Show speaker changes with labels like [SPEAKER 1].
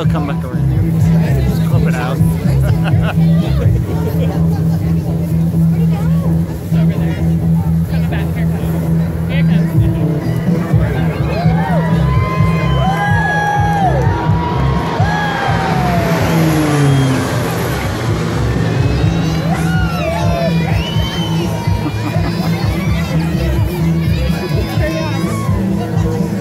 [SPEAKER 1] That'll come back around. Just clip it out. Over
[SPEAKER 2] there.
[SPEAKER 3] From the back. Here comes. Here comes.